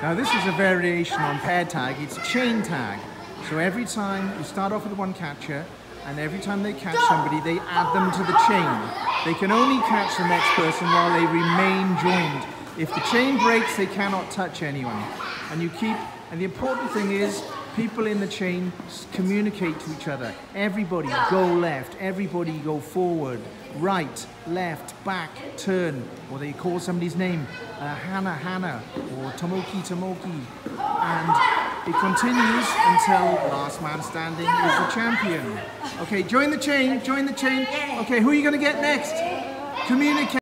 Now this is a variation on pair tag, it's chain tag. So every time you start off with one catcher, and every time they catch somebody, they add them to the chain. They can only catch the next person while they remain joined. If the chain breaks, they cannot touch anyone. And you keep, and the important thing is, people in the chain communicate to each other. Everybody go left, everybody go forward, right, left, back, turn, or they call somebody's name, uh, Hannah, Hannah, or Tomoki, Tomoki. And it continues until last man standing is the champion. Okay, join the chain, join the chain. Okay, who are you going to get next? Communicate.